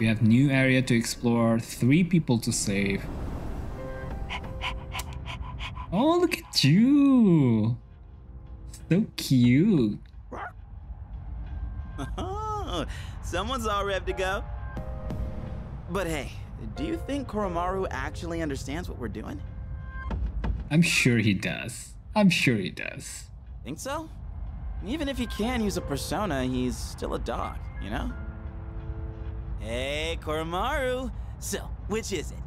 We have new area to explore, three people to save. Oh, look at you! So cute. Oh, someone's all ready to go. But hey, do you think Koromaru actually understands what we're doing? I'm sure he does. I'm sure he does. Think so? Even if he can use a persona, he's still a dog, you know? Hey, Koromaru! So, which is it?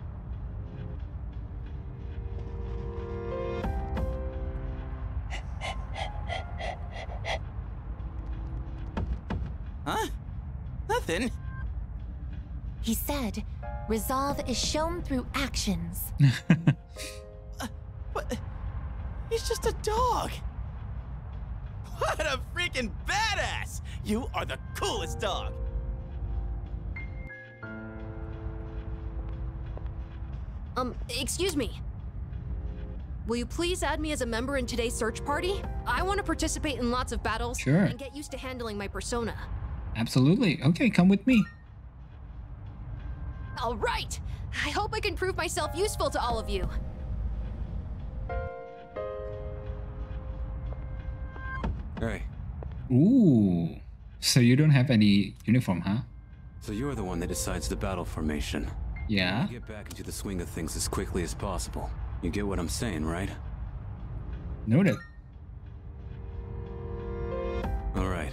Huh? Nothing. He said, resolve is shown through actions. uh, but he's just a dog. What a freaking badass! You are the coolest dog. Um, excuse me. Will you please add me as a member in today's search party? I want to participate in lots of battles sure. and get used to handling my persona. Absolutely. Okay, come with me. All right. I hope I can prove myself useful to all of you. Hey. Ooh. So you don't have any uniform, huh? So you're the one that decides the battle formation. Yeah. Get back into the swing of things as quickly as possible. You get what I'm saying, right? Noted. All right.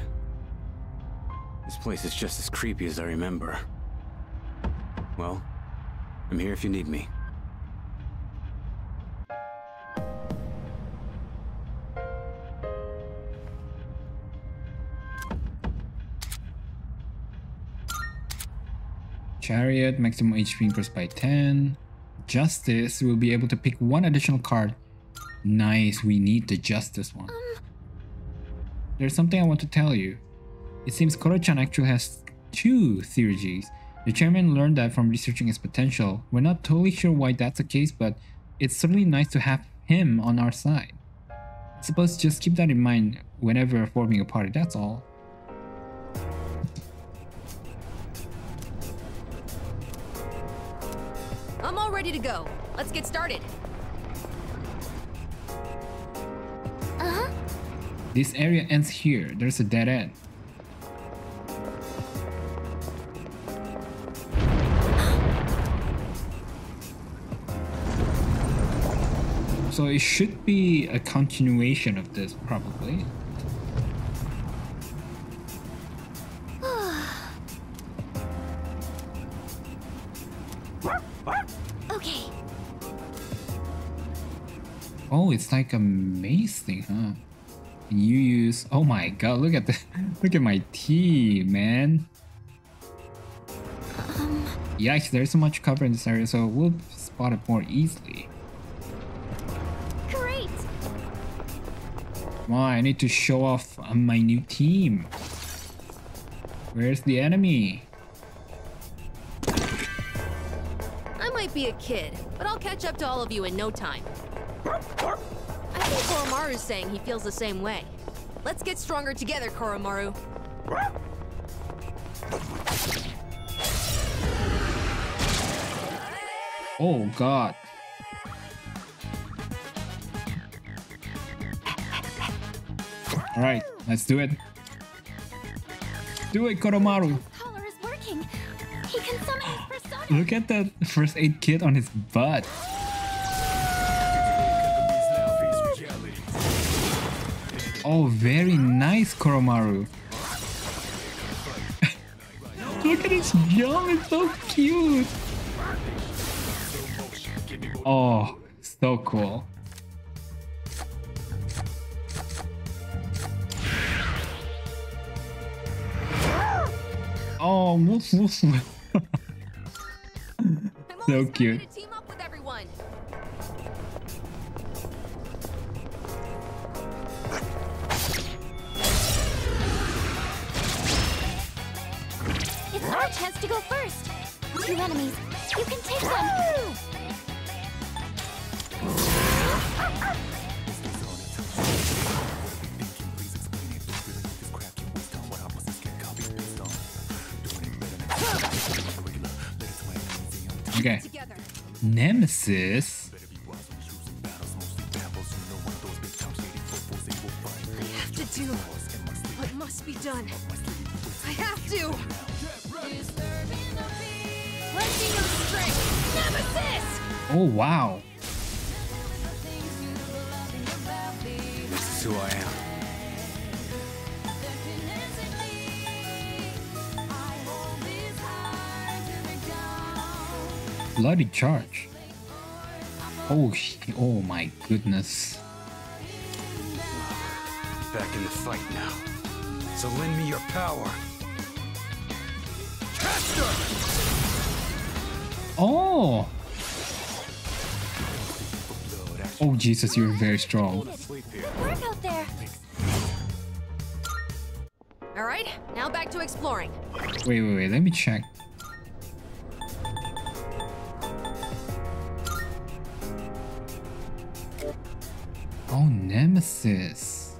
This place is just as creepy as I remember. Well, I'm here if you need me. Chariot, maximum HP increased by 10. Justice, we'll be able to pick one additional card. Nice, we need the Justice one. Um. There's something I want to tell you. It seems Koro-chan actually has two Theurgies. The chairman learned that from researching his potential. We're not totally sure why that's the case, but it's certainly nice to have him on our side. I suppose just keep that in mind whenever forming a party, that's all. Ready to go. Let's get started. Uh-huh. This area ends here. There's a dead end. So it should be a continuation of this, probably. Oh, it's like a maze thing, huh? And you use... Oh my god, look at the... look at my team, man. Um... Yikes, there's so much cover in this area, so we'll spot it more easily. Great! Come on, I need to show off my new team. Where's the enemy? I might be a kid, but I'll catch up to all of you in no time. I think Koromaru's saying he feels the same way. Let's get stronger together, Koromaru. Oh god. Alright, let's do it. Do it, Koromaru. Collar is working. He can summon his persona. Look at that first aid kit on his butt. Oh, very nice, Koromaru. Look at his jump, it's so cute. Oh, so cool. Oh, woof woof. so cute. Two enemies. You can take them. Okay. Together. Nemesis. Oh wow. This is who I am. Bloody charge. Oh, oh my goodness. Back in the fight now. So lend me your power. Castor! Oh. Oh Jesus, you're very strong. Work out there. All right, now back to exploring. Wait, wait, wait. Let me check. Oh, Nemesis.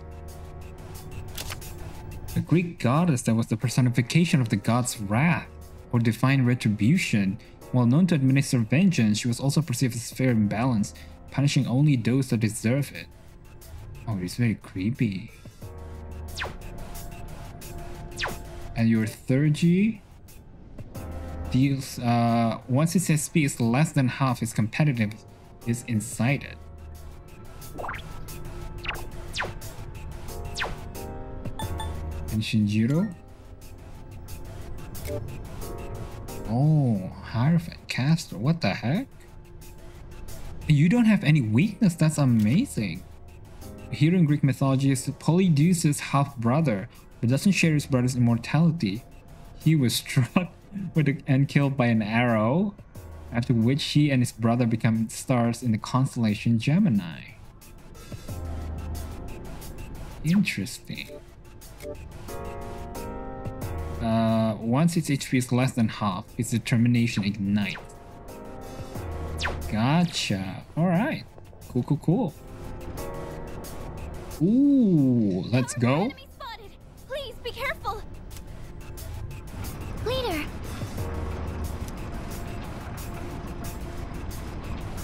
The Greek goddess that was the personification of the god's wrath or divine retribution. While known to administer vengeance, she was also perceived as fair and balanced, punishing only those that deserve it. Oh, it's very creepy. and your third G deals uh, once its SP is less than half its competitive is incited. And Shinjiro? Oh, Hierophant Castor, what the heck? You don't have any weakness, that's amazing. Here in Greek mythology is Polydeuces' half brother, but doesn't share his brother's immortality. He was struck with a, and killed by an arrow, after which he and his brother become stars in the constellation Gemini. Interesting. Uh, once its HP is less than half, its determination ignites. Gotcha. Alright. Cool, cool, cool. Ooh, let's go. Please be careful. Leader,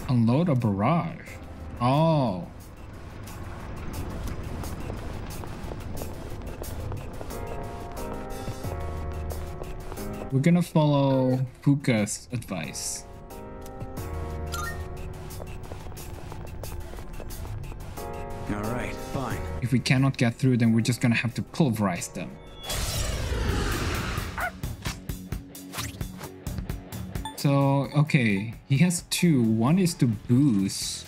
Unload a barrage. Oh. We're gonna follow Fuuka's advice. All right, fine. If we cannot get through, then we're just gonna have to pulverize them. So, okay, he has two. One is to boost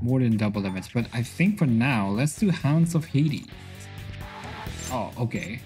more than double damage, but I think for now, let's do Hounds of Hades. Oh, okay.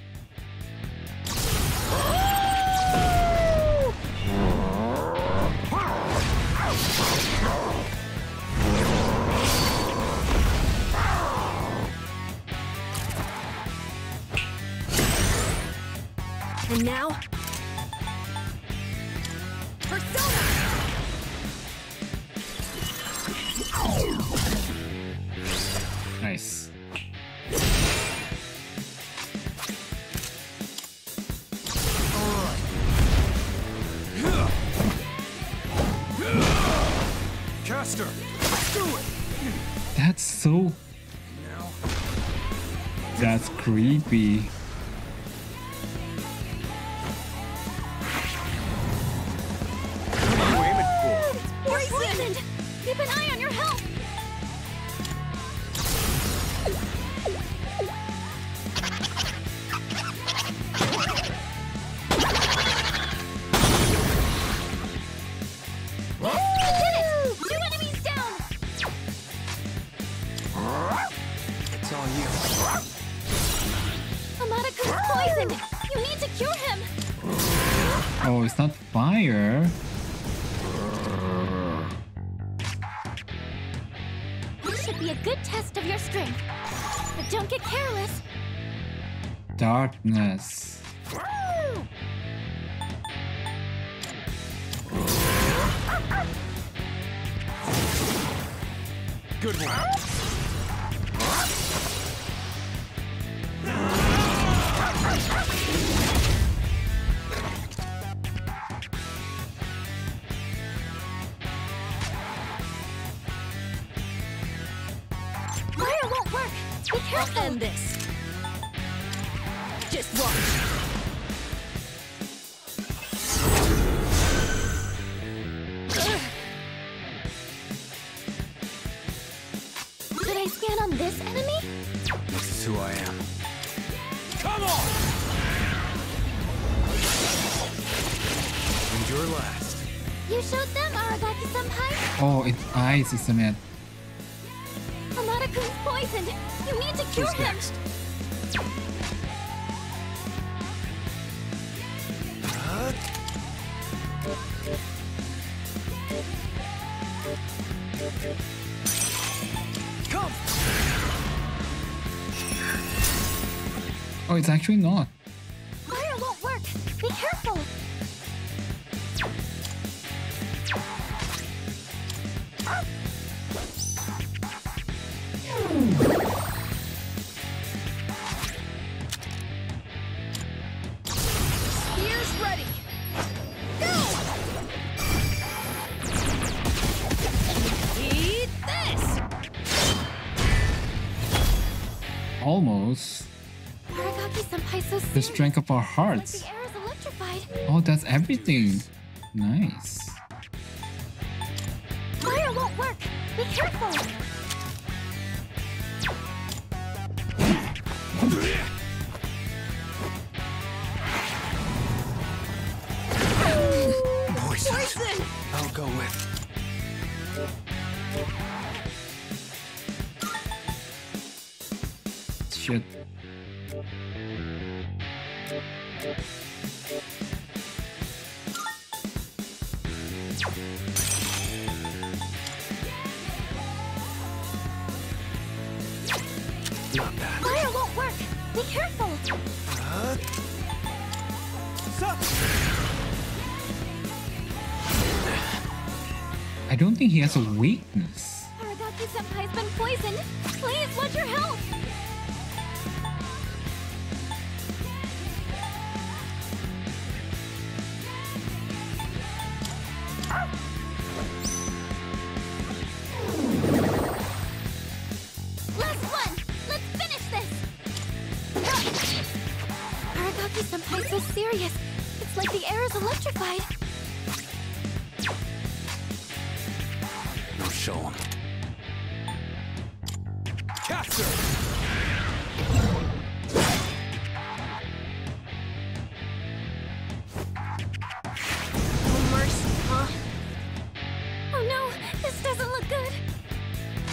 That's creepy. Nice, poisoned. You need to cure him. Oh, it's actually not. for hearts. Oh, that's everything. Nice.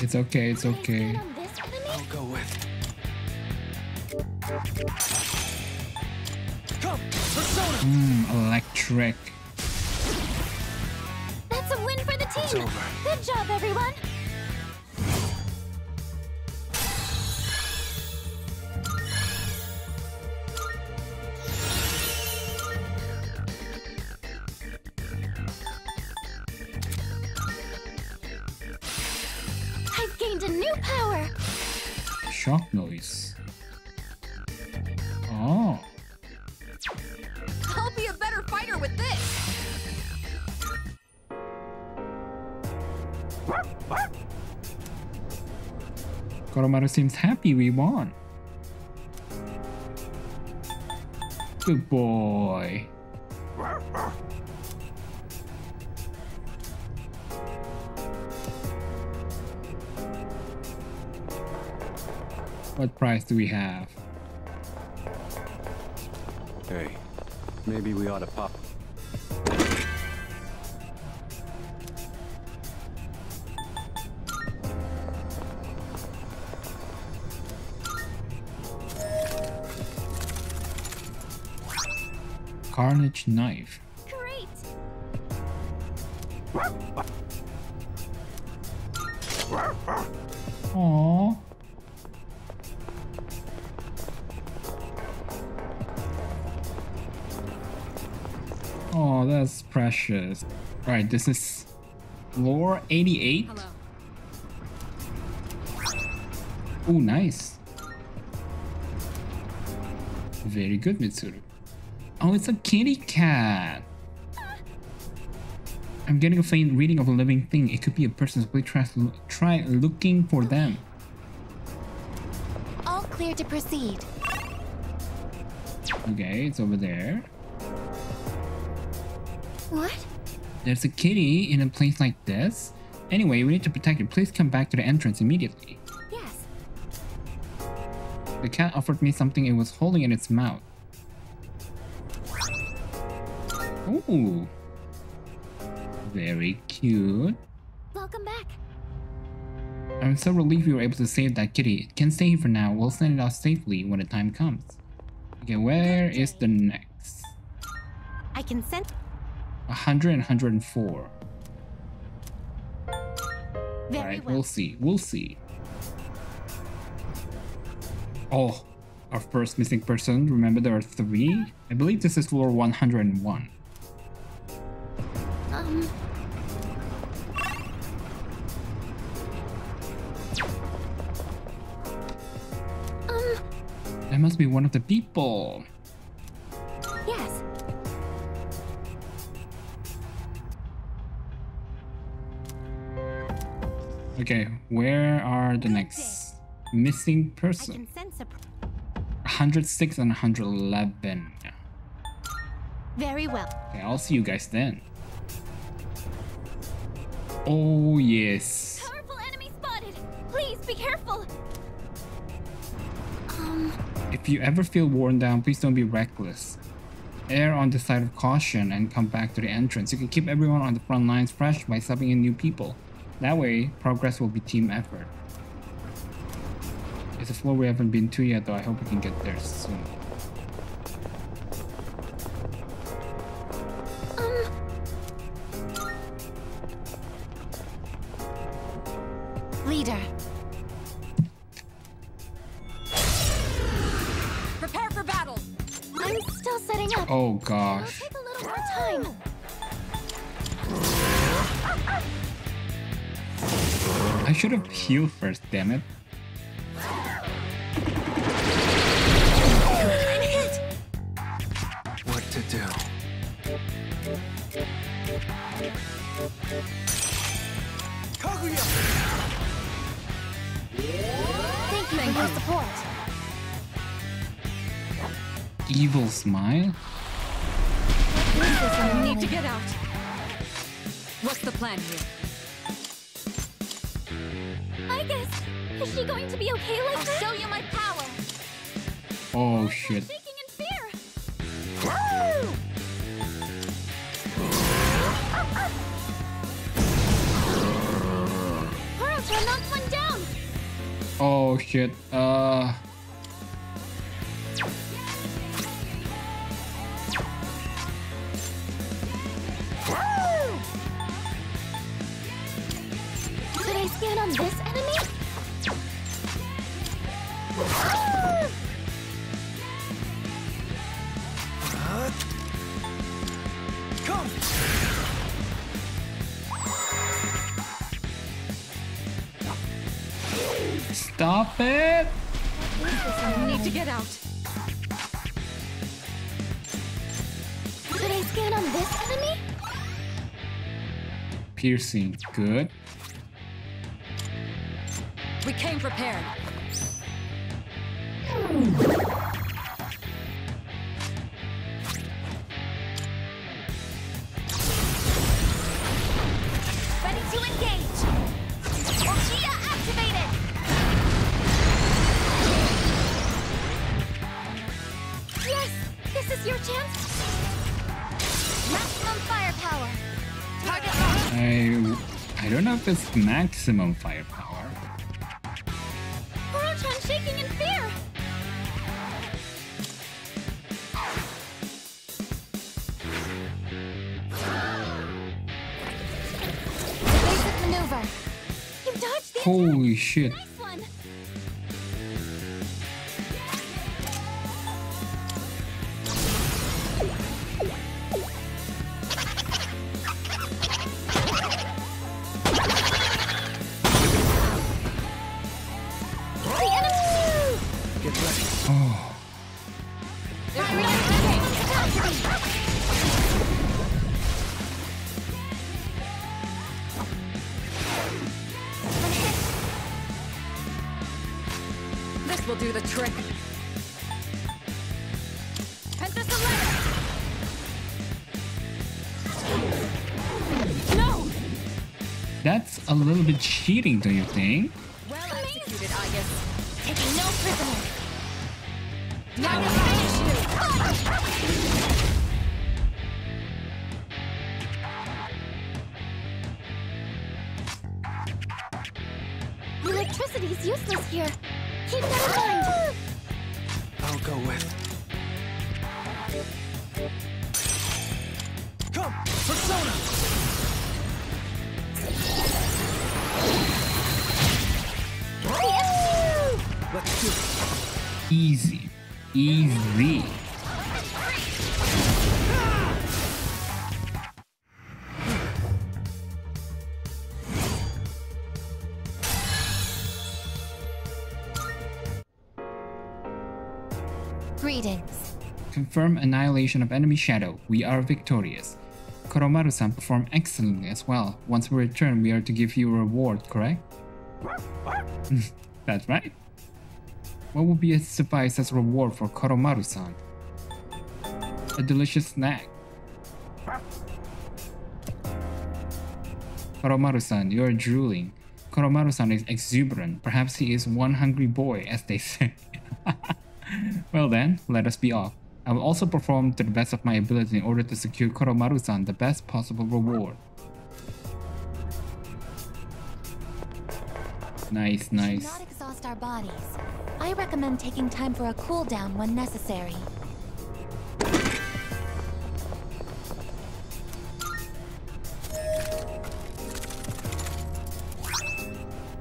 It's okay, it's okay. I'll go with. Hmm, electric. That's a win for the team. Good job, everyone. Oromaru seems happy we won. Good boy. What price do we have? Hey, maybe we ought to Carnage Knife. Great. Aww. Oh, that's precious. Right, this is floor 88. Oh, nice. Very good, Mitsuru. Oh, it's a kitty cat. I'm getting a faint reading of a living thing. It could be a person, so please try, try looking for them. All clear to proceed. Okay, it's over there. What? There's a kitty in a place like this. Anyway, we need to protect it. Please come back to the entrance immediately. Yes. The cat offered me something it was holding in its mouth. Ooh. Very cute. Welcome back. I'm so relieved we were able to save that kitty. It can stay here for now. We'll send it out safely when the time comes. Okay, where is the next? I can sense. 100 and 104. Very Alright, well. we'll see. We'll see. Oh, our first missing person. Remember there are three? I believe this is floor 101. That must be one of the people. Yes. Okay, where are the next missing person? can sense a. pr- 106 and 111. Very well. Okay, I'll see you guys then. Oh, yes. If you ever feel worn down, please don't be reckless. Err on the side of caution and come back to the entrance. You can keep everyone on the front lines fresh by subbing in new people. That way, progress will be team effort. It's a floor we haven't been to yet, though. I hope we can get there soon. Should have first, damn it. What to do? Kaguya! Thank you for your support. Evil smile? Oh shit. Uh. Piercing. Good. We came prepared. It's maximum firepower. Koro-chan shaking in fear. Basic maneuver. You dodged the Holy shit. Do the trick. No! That's a little bit cheating, don't you think? Well executed. Taking no prisoners. Confirm annihilation of enemy shadow. We are victorious. Koromaru-san performed excellently as well. Once we return, we are to give you a reward, correct? That's right. What would be a suffice as reward for Koromaru-san? A delicious snack. Koromaru-san, you are drooling. Koromaru-san is exuberant. Perhaps he is one hungry boy, as they say. well then, let us be off. I will also perform to the best of my ability in order to secure Koromaru-san the best possible reward. Nice, nice. not exhaust our bodies, I recommend taking time for a cool down when necessary.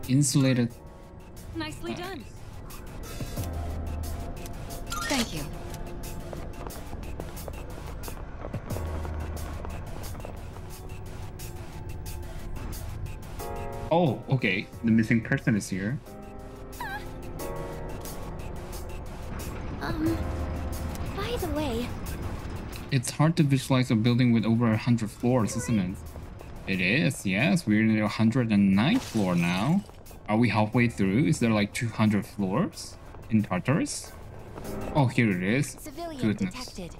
Insulated. Nicely uh. done. Thank you. Oh, okay. The missing person is here. Um, by the way, It's hard to visualize a building with over 100 floors, isn't it? It is, yes. We're in the 109th floor now. Are we halfway through? Is there like 200 floors in Tartarus? Oh, here it is. civilian Goodness. detected.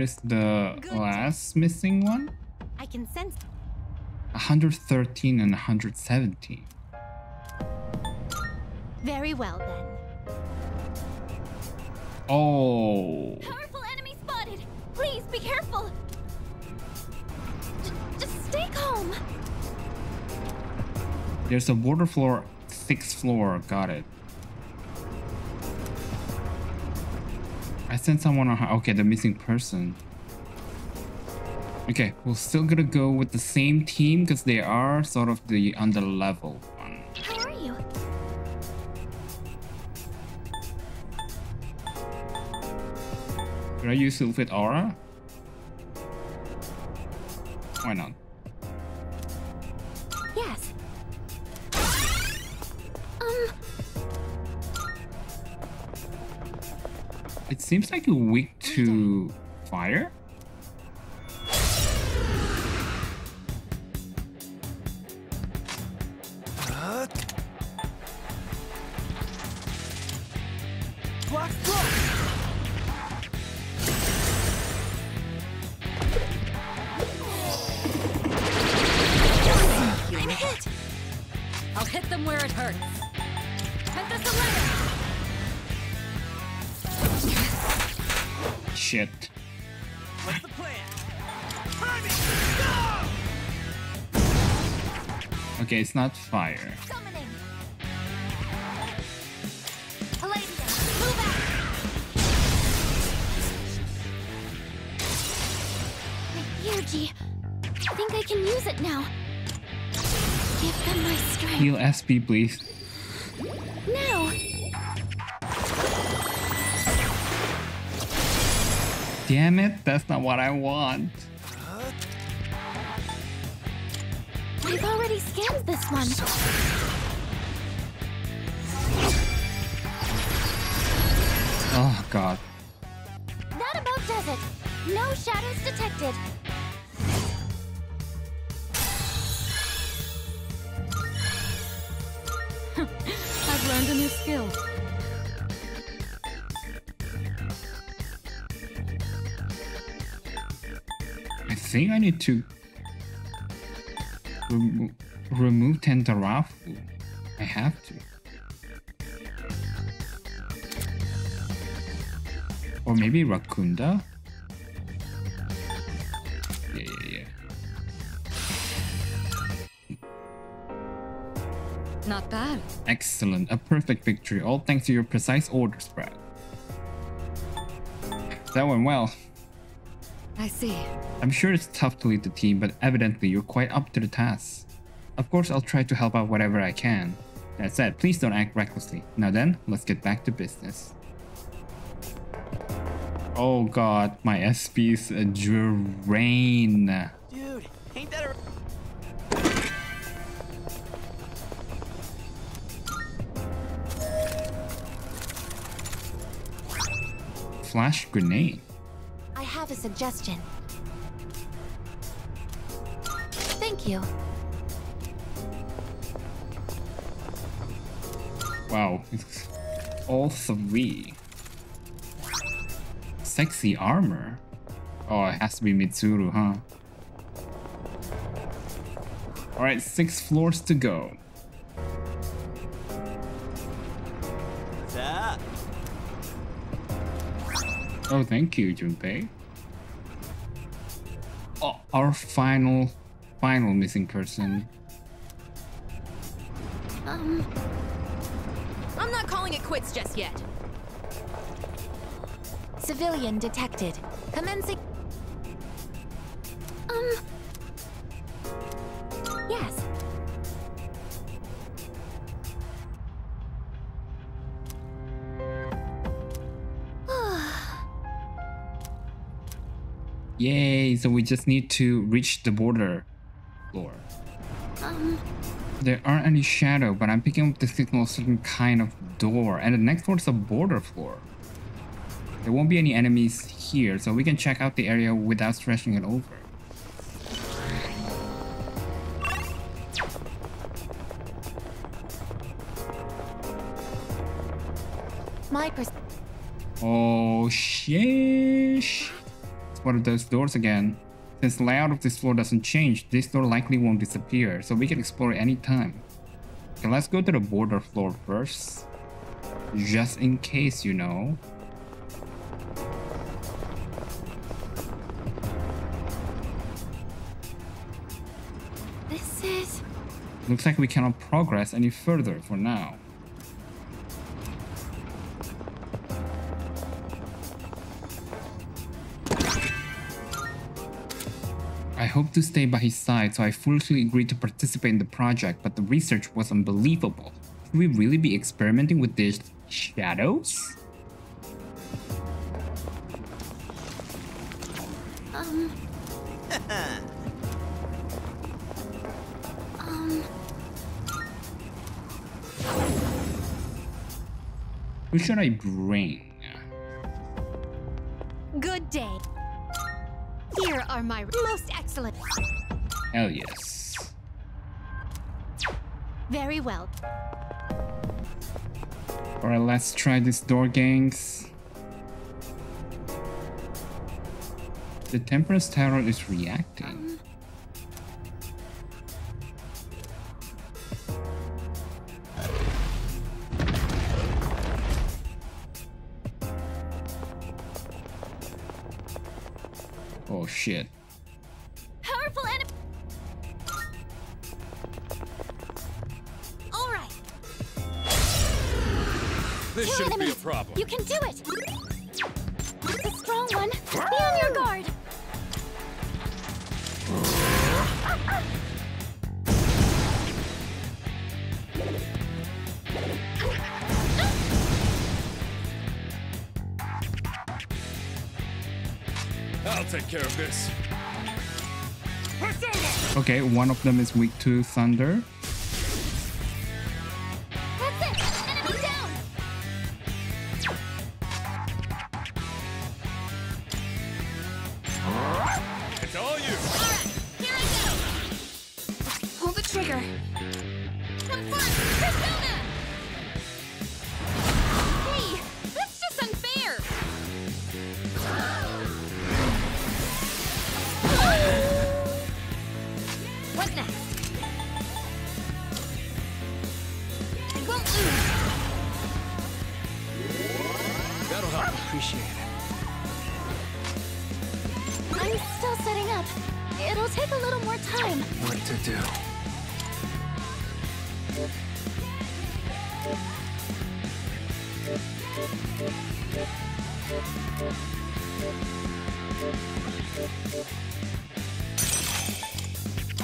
Where is the Good. last missing one? I can sense 113 and 117. very well then. Oh, Powerful enemy spotted! Please be careful! J- just stay calm! there's a water floor, sixth floor. Got it. Sent someone on. Okay, the missing person. Okay, we're still gonna go with the same team because they are sort of the under level one. How are you? Should I use Sulfate Aura? Why not? Seems like you're weak to fire. Not fire. Summoning! Palladion, move out! My energy. I think I can use it now. Give them my strength. Heal SP, please. Now! Damn it, that's not what I want. This one. Oh god. That about does it. No shadows detected. I've learned a new skill. I think I need to remove Tentarafoo. I have to. Or maybe Rakunda? Yeah, yeah, yeah. Not bad. Excellent. A perfect victory. All thanks to your precise orders, Brad. That went well. I see. I'm sure it's tough to lead the team, but evidently you're quite up to the task. Of course, I'll try to help out whatever I can. That said, please don't act recklessly. Now then, let's get back to business. Oh god, my SP's a drain. Dude, ain't that a... Flash grenade. I have a suggestion. Thank you. Wow, all three. Sexy armor. Oh, it has to be Mitsuru, huh? Alright, six floors to go. Oh, thank you, Junpei. Oh, our final, final missing person. Um, I'm not calling it quits just yet. civilian detected. Commencing. Um. Yes. Yay, so we just need to reach the border floor. Um. There aren't any shadow, but I'm picking up the signal of certain kind of door, and the next floor is a border floor. There won't be any enemies here, so we can check out the area without stretching it over. My Oh, sheesh. It's one of those doors again. Since the layout of this floor doesn't change, this door likely won't disappear, so we can explore it anytime. Okay, let's go to the border floor first. Just in case, you know. This is. Looks like we cannot progress any further for now. I hope to stay by his side, so I foolishly agreed to participate in the project, but the research was unbelievable. Should we really be experimenting with these shadows? Um. um. Who should I bring? Good day. Here are my most excellent. Hell yes. Very well. Alright, let's try this door, gangs. The Temperance Tower is reacting. One of them is weak to thunder. I'm still setting up. It'll take a little more time. What to do?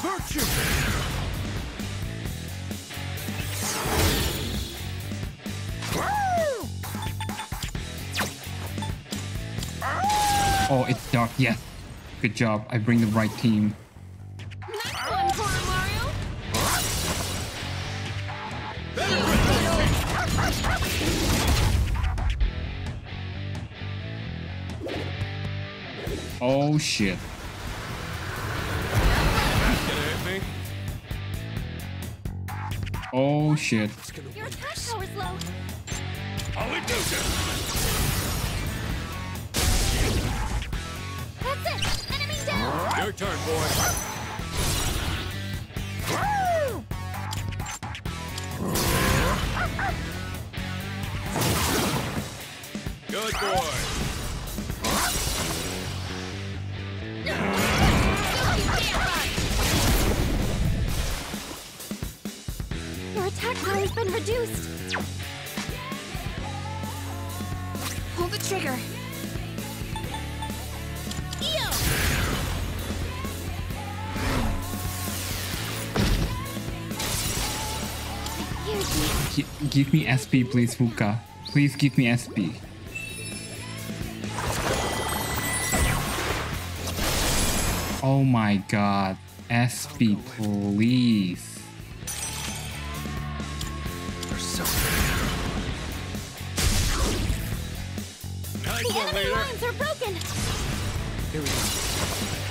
Virtue! Oh, it's dark. Yes. Good job. I bring the right team. Nice one, Koromaru! Oh shit. Gonna hit me? Oh shit. Your attack power's low. Hallelujah! That's Your turn, boy. Good boy. Your attack power's been reduced. Pull the trigger. Give me SP, please, Fuuka. Please give me SP. Oh my god. SP, please. You're so Nice the enemy lines are broken. Here we go.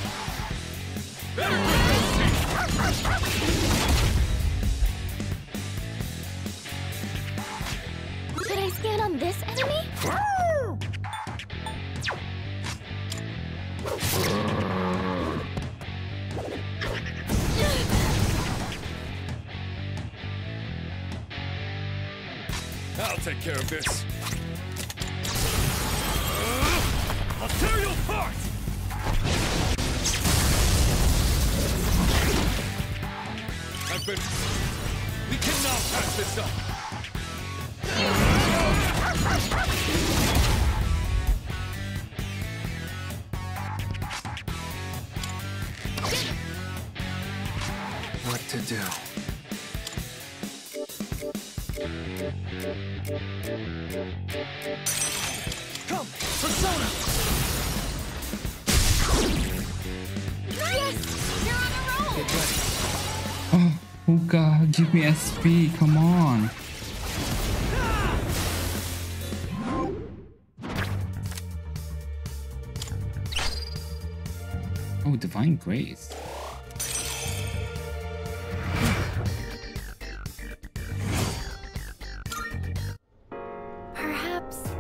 Me SP. Come on. Oh, Divine Grace.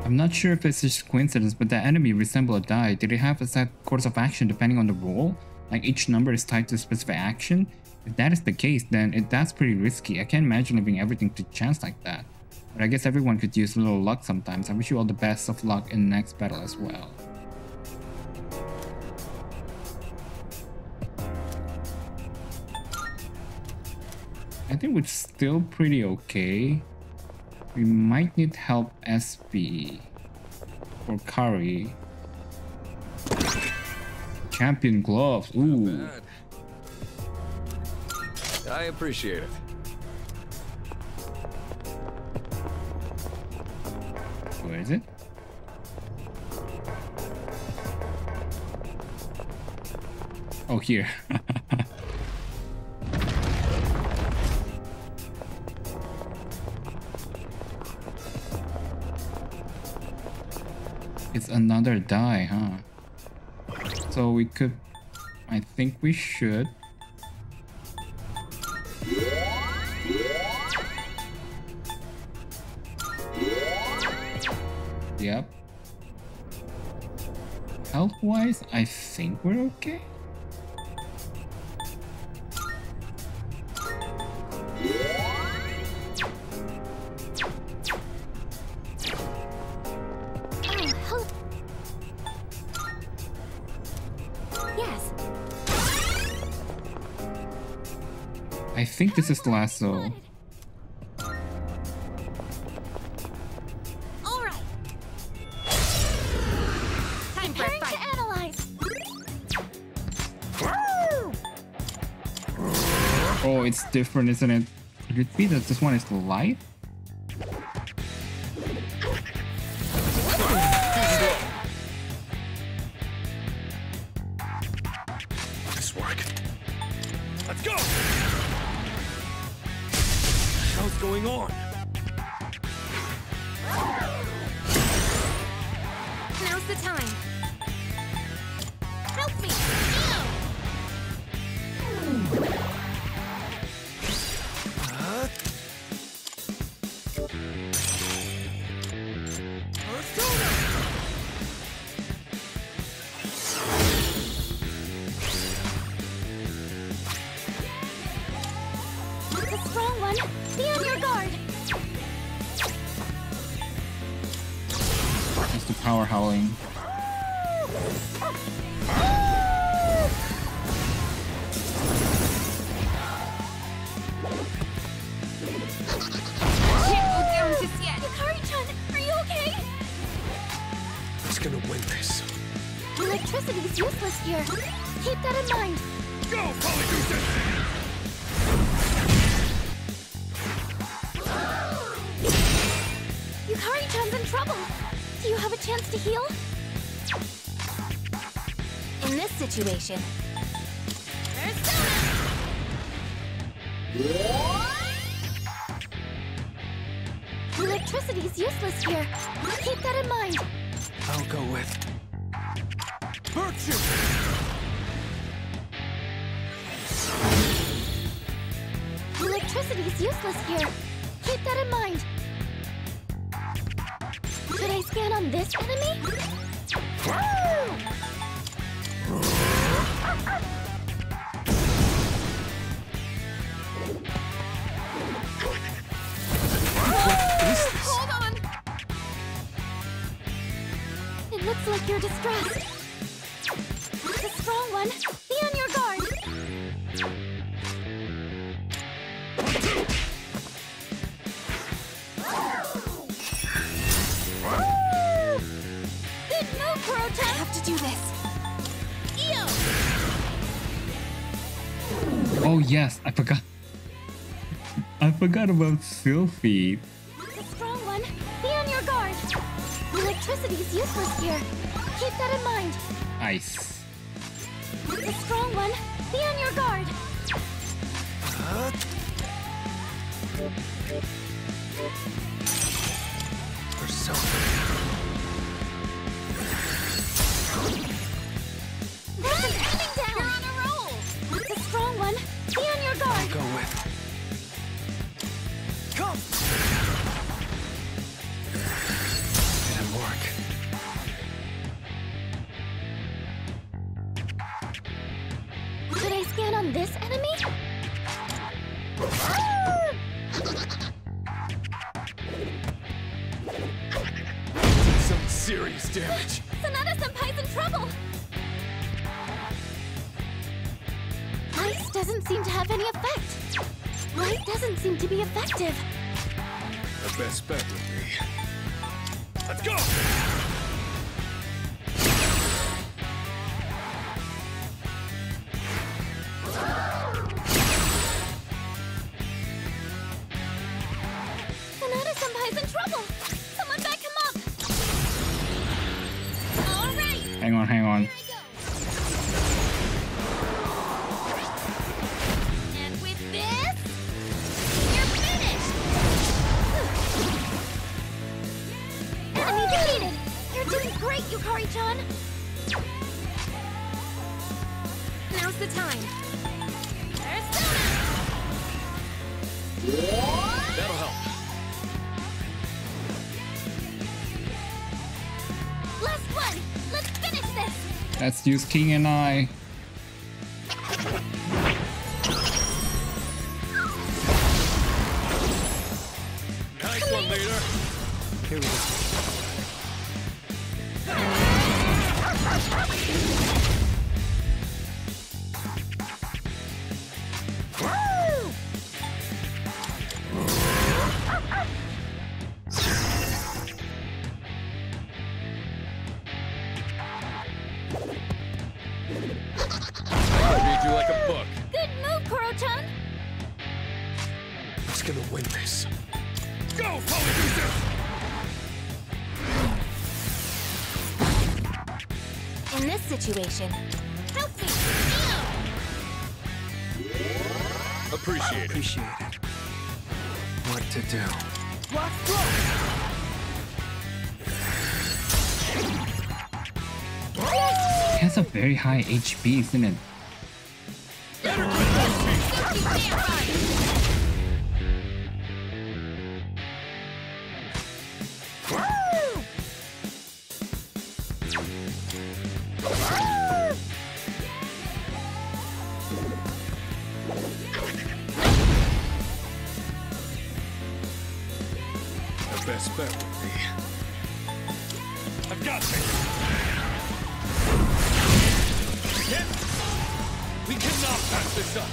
I'm not sure if it's just coincidence, but the enemy resemble a die. Did it have a set course of action depending on the role? Like each number is tied to a specific action? If that is the case, then it, that's pretty risky. I can't imagine leaving everything to chance like that. But I guess everyone could use a little luck sometimes. I wish you all the best of luck in the next battle as well. I think we're still pretty okay. We might need help SP or Kari. Champion gloves. Ooh. I appreciate it. Where is it? Oh, here. it's another die, huh? So we could... I think we should... wise, I think we're okay. I think this is the last though. Different, isn't it? Could it be that this one is light? This work. Let's go! What's going on? Now's the time. To heal? In this situation, you're distressed. The strong one, be on your guard. Good move, Kurota! I have to do this. Eo! Oh yes, I forgot. I forgot about Sylphie. The strong one, be on your guard. Electricity is useless here. Keep that in mind. Ice. The strong one, be on your guard. Persona. In trouble! Someone back him up! Alright! Hang on, hang on. Use King and I. high HP, isn't it? The best bet would be. I've got this! Yep. We cannot pass this up!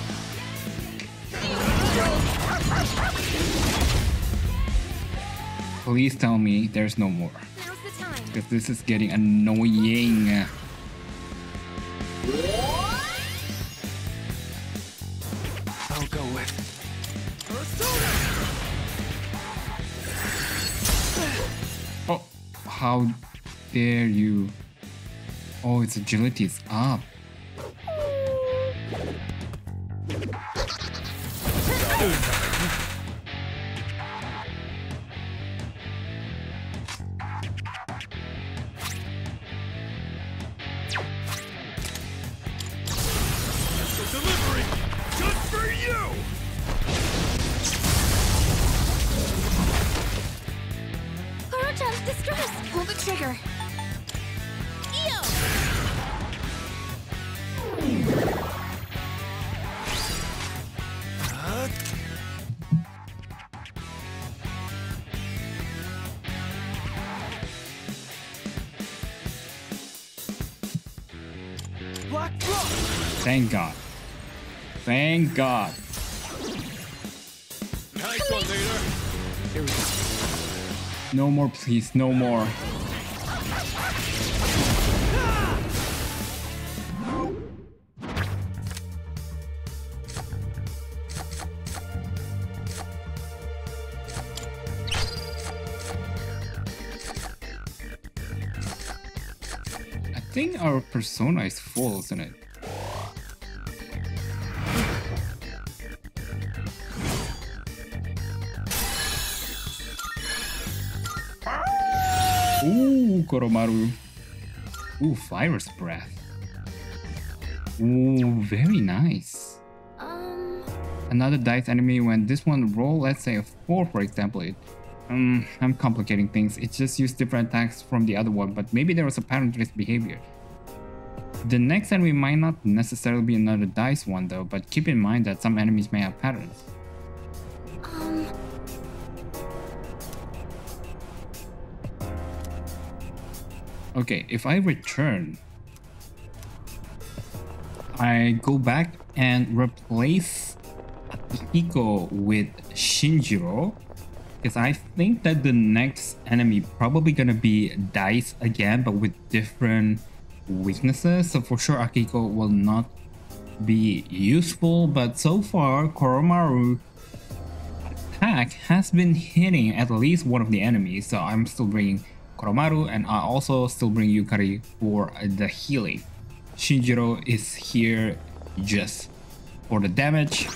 Please tell me there's no more. Now's the time. Because this is getting annoying. I'll go with. Oh, how dare you? Oh, its agility is up. God. Nice one, leader! Here we go. No more, please. No more. I think our persona is full, isn't it? Koromaru. Ooh, Fire's Breath. Ooh, very nice. Um, Another dice enemy when this one roll, let's say a 4 for example, it um, I'm complicating things. It just used different attacks from the other one, but maybe there was a pattern to this behavior. The next enemy might not necessarily be another dice one though, but keep in mind that some enemies may have patterns. Okay, if I return, I go back and replace Akihiko with Shinjiro. Because I think that the next enemy probably gonna be Dice again, but with different weaknesses. So for sure Akihiko will not be useful, but so far Koromaru attack has been hitting at least one of the enemies, so I'm still bringing Koromaru and I also still bring Yukari for the healing. Shinjiro is here just for the damage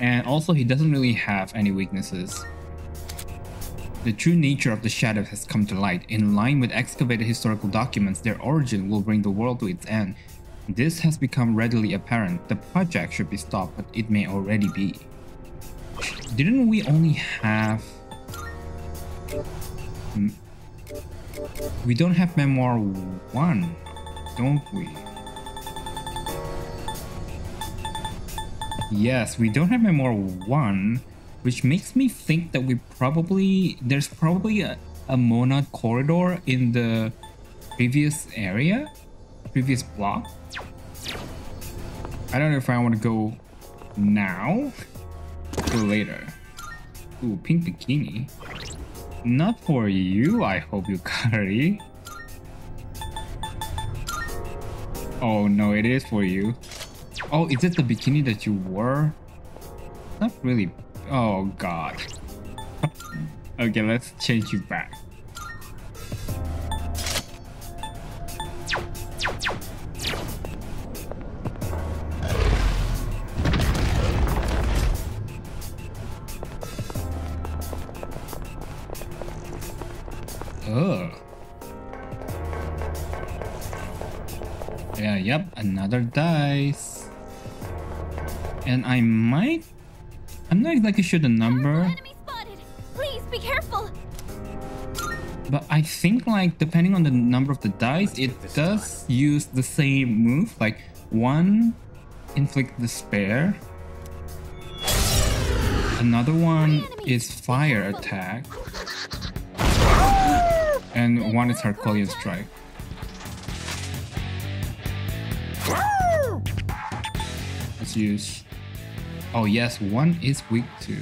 and also he doesn't really have any weaknesses. The true nature of the shadows has come to light. In line with excavated historical documents, their origin will bring the world to its end. This has become readily apparent. The project should be stopped, but it may already be. Didn't we only have... We don't have Memoir 1, don't we? Yes, we don't have Memoir 1, which makes me think that we probably... There's probably a, a Monad corridor in the previous area? Previous block? I don't know if I want to go now or later. Ooh, pink bikini. Not for you, I hope, Yukari. Oh no, it is for you. Oh, is it the bikini that you wore? Not really. Oh god. Okay, let's change you back. Yep, another dice. And I might... I'm not exactly sure the number, Please be careful! but I think like depending on the number of the dice, it does use the same move. Like one inflict despair. Another one is fire attack. And one is Herculean strike. Let's use. Oh yes, one is weak to.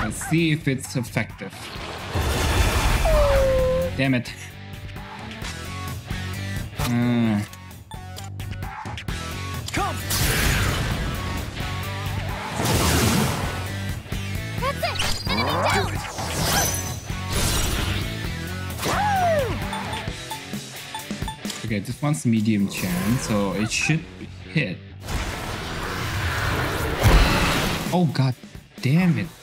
Let's see if it's effective. Damn it. Uh, Come! That's it! Down! okay, this one's medium chance, so it should hit. Oh god damn it.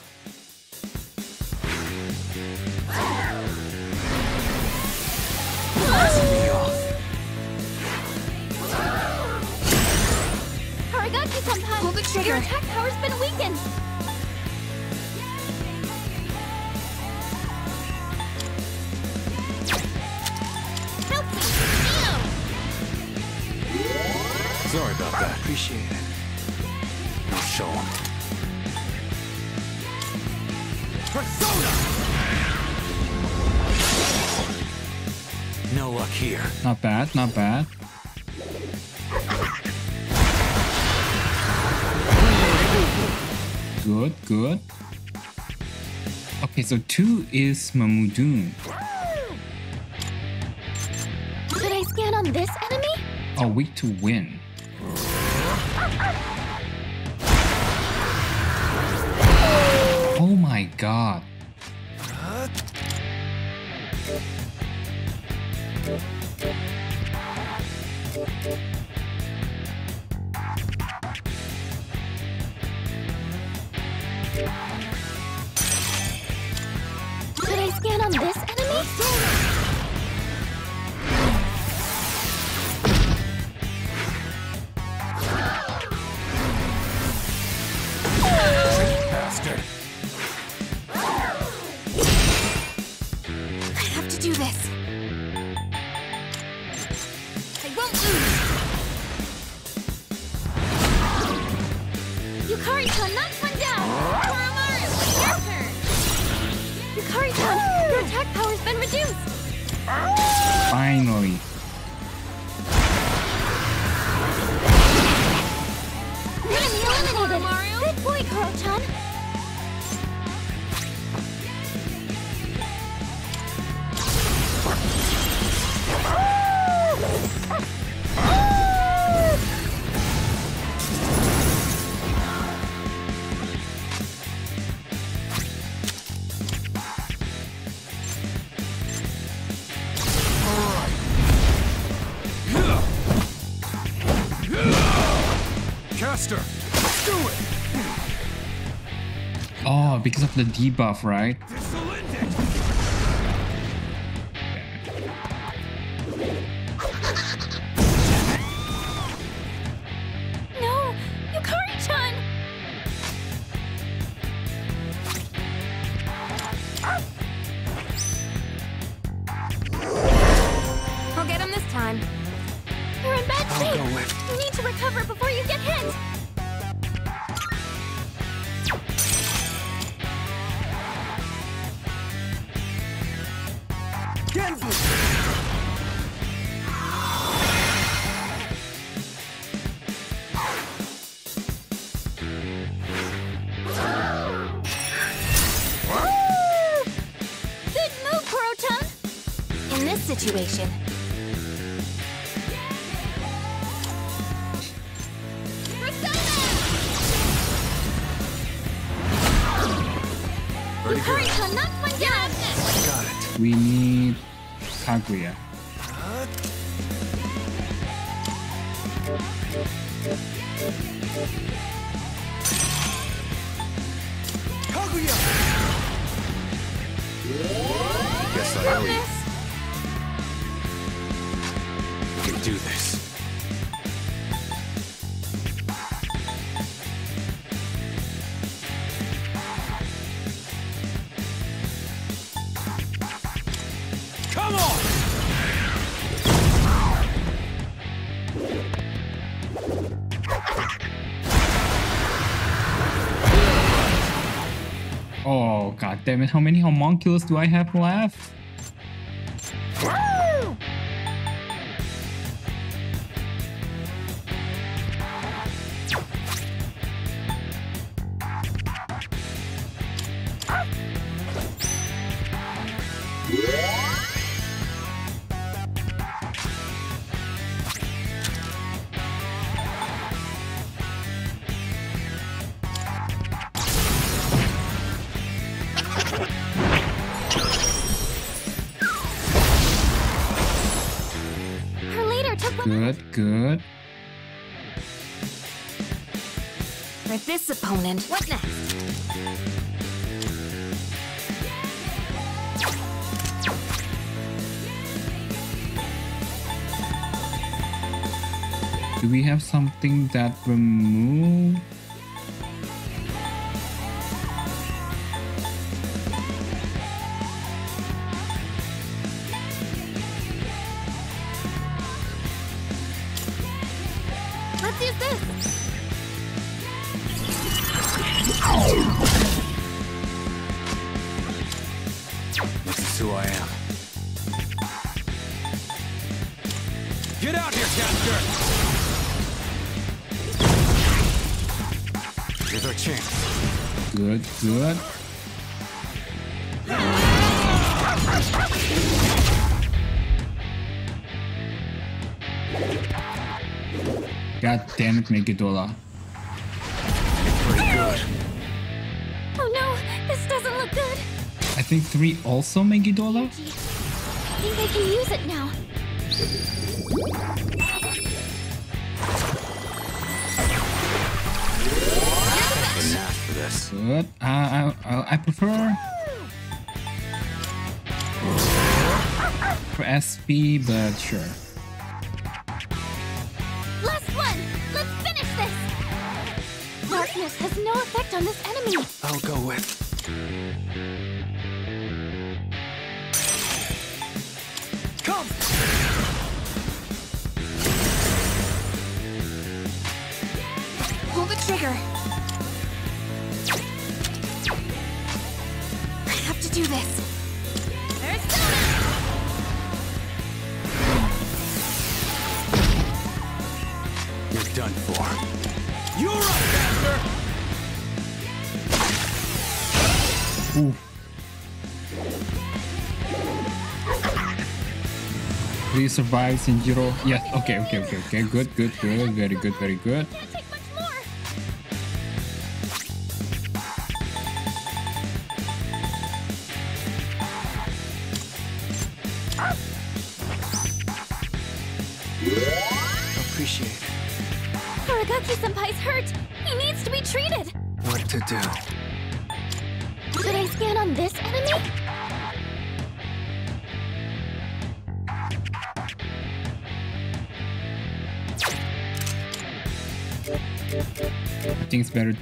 So two is Mamudoon. Should I scan on this enemy? Oh, weak to win. Because of the debuff, right? Situation, Hurry, knock one down! Got it. We need Kaguya. Kaguya! Damn it, how many homunculus do I have left? Opponent. What next? Do we have something that remove? It, Megidola. Pretty good. Oh no, this doesn't look good. I think three also Megidola? Gee, I think I can use it now. Didn't for this. Good. Uh, I, I, I prefer for SP, but sure. Do this. You're done for. You're up, Castor! Ooh. Three survives in zero. Yes. Okay. Okay. Okay. Okay. Good. Good. Good. Very good. Very good.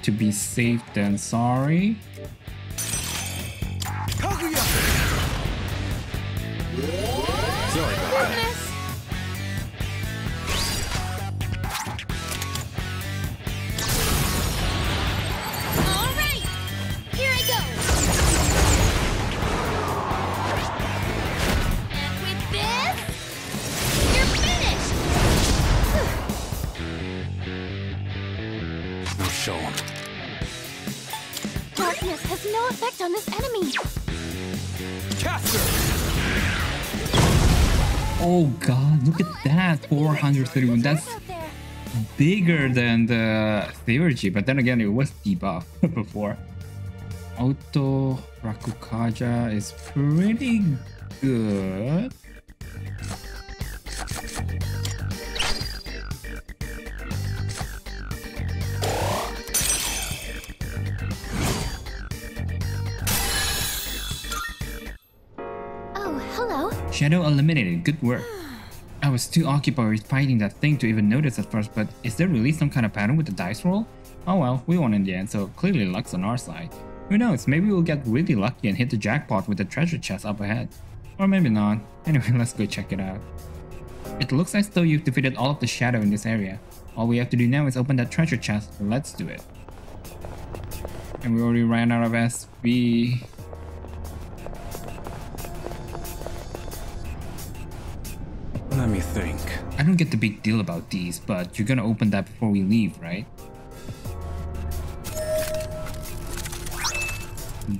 To be safe than sorry. 131. That's bigger than the theurgy, but then again, it was debuff before. Auto Rakukaja is pretty good. Oh, hello. Shadow eliminated. Good work. I was too occupied with fighting that thing to even notice at first, but is there really some kind of pattern with the dice roll? Oh well, we won in the end, so clearly luck's on our side. Who knows, maybe we'll get really lucky and hit the jackpot with the treasure chest up ahead. Or maybe not. Anyway, let's go check it out. It looks as though you've defeated all of the shadow in this area. All we have to do now is open that treasure chest. Let's do it. And we already ran out of SP. I don't get the big deal about these, but you're gonna open that before we leave, right?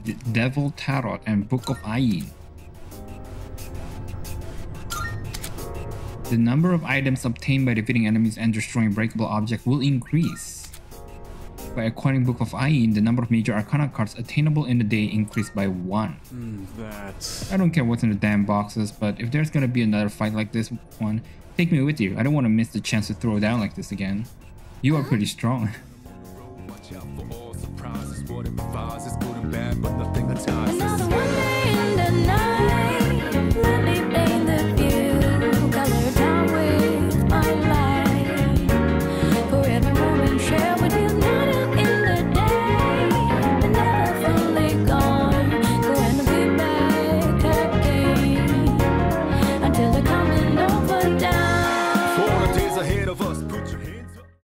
D Devil Tarot and Book of Ayin. The number of items obtained by defeating enemies and destroying breakable objects will increase. By acquiring Book of Ayin, the number of major arcana cards attainable in a day increased by 1. Hmm, That's... I don't care what's in the damn boxes, but if there's gonna be another fight like this one, take me with you. I don't want to miss the chance to throw down like this again. You are pretty strong.